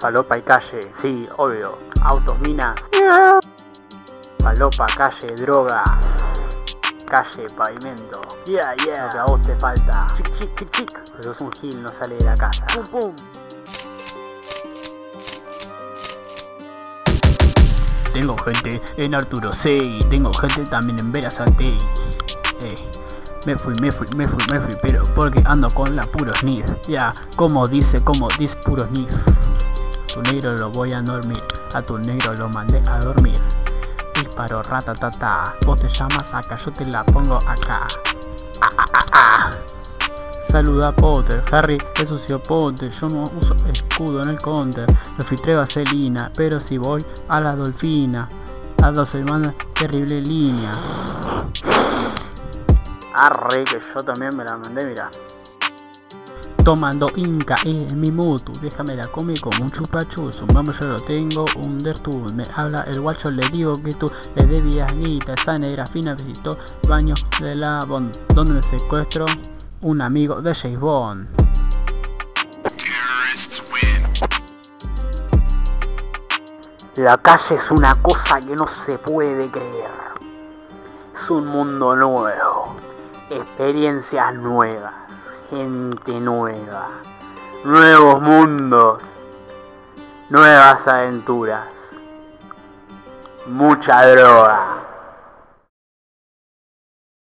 Falopa y calle, sí, obvio. Autos, minas. Falopa, calle, droga. Calle, pavimento. Yeah, yeah. Lo que a vos te falta. Chic, chic, chic, chic. Pero sos un gil, no sale de la casa. Pum, pum. Tengo gente en Arturo Sei, tengo gente también en Verazate. Eh, me fui, me fui, me fui, me fui, pero porque ando con la puro sniff. Ya, como dice, como dice puro sniff. Tu negro lo voy a dormir, a tu negro lo mandé a dormir. Disparo ratatata, vos te llamas acá, yo te la pongo acá. Ah, ah, ah. Saluda Potter, Harry es sucio Potter, yo no uso escudo en el counter, lo filtré vaselina, pero si voy a la dolfina, a dos semanas, terrible línea. Arre, que yo también me la mandé, mira. Tomando Inca en mi mutu, déjame la come como un chupachuzo. Vamos, yo lo tengo, un dertu. Me habla el guacho, le digo que tú le debías guita. Esa negra fina visitó baño de la Bond, donde me secuestro un amigo de James Bond. La calle es una cosa que no se puede creer. Es un mundo nuevo, experiencias nuevas, gente nueva, nuevos mundos, nuevas aventuras, mucha droga.